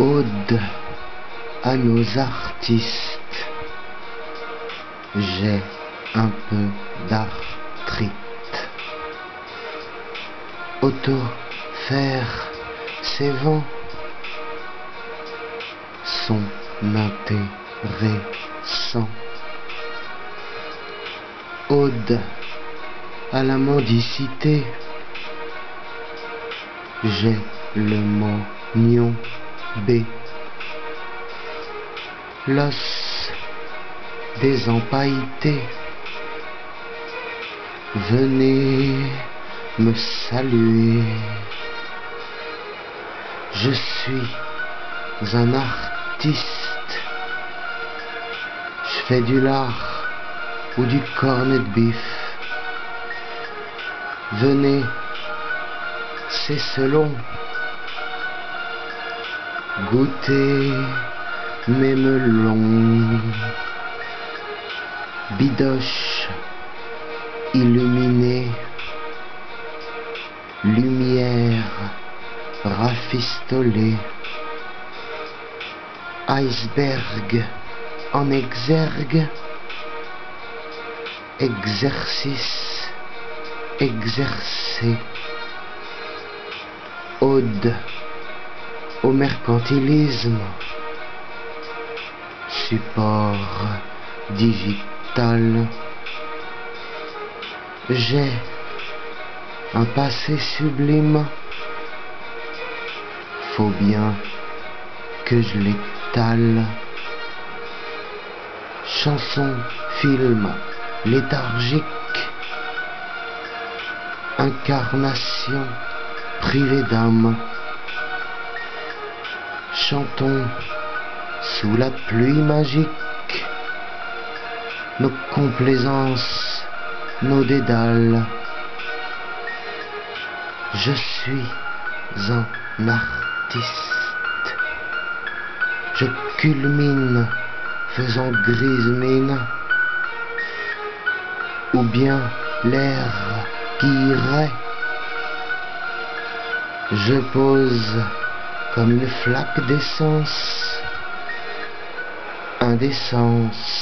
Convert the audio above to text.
Ode à nos artistes. J'ai un peu d'arthrite. Auto faire ses vents son intéressant. Ode à la mendicité. J'ai le mognon B. L'os des empailletés. Venez me saluer. Je suis un artiste. Je fais du lard ou du cornet bif. Venez, c'est selon. Goûtez mes melons. Bidoche illuminée. Lumière rafistolée. Iceberg en exergue. Exercice exercé. Ode au mercantilisme. Support digital. J'ai un passé sublime. Faut bien que je l'étale. Chanson, film, léthargique. Incarnation privée d'âme. Chantons sous la pluie magique nos complaisances, nos dédales. Je suis un artiste. Je culmine faisant grise mine. Ou bien l'air qui irait. Je pose comme une flaque d'essence. Indécence.